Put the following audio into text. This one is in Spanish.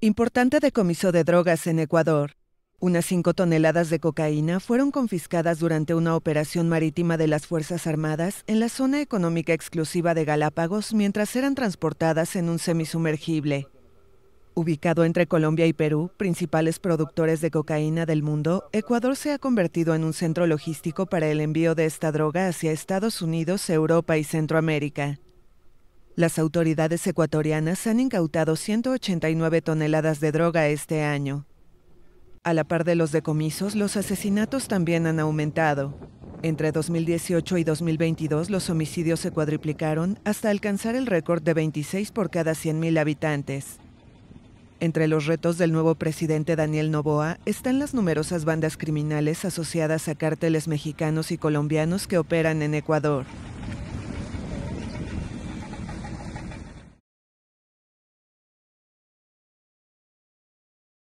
Importante decomiso de drogas en Ecuador. Unas 5 toneladas de cocaína fueron confiscadas durante una operación marítima de las Fuerzas Armadas en la zona económica exclusiva de Galápagos mientras eran transportadas en un semisumergible. Ubicado entre Colombia y Perú, principales productores de cocaína del mundo, Ecuador se ha convertido en un centro logístico para el envío de esta droga hacia Estados Unidos, Europa y Centroamérica. Las autoridades ecuatorianas han incautado 189 toneladas de droga este año. A la par de los decomisos, los asesinatos también han aumentado. Entre 2018 y 2022 los homicidios se cuadriplicaron hasta alcanzar el récord de 26 por cada 100.000 habitantes. Entre los retos del nuevo presidente Daniel Novoa están las numerosas bandas criminales asociadas a cárteles mexicanos y colombianos que operan en Ecuador.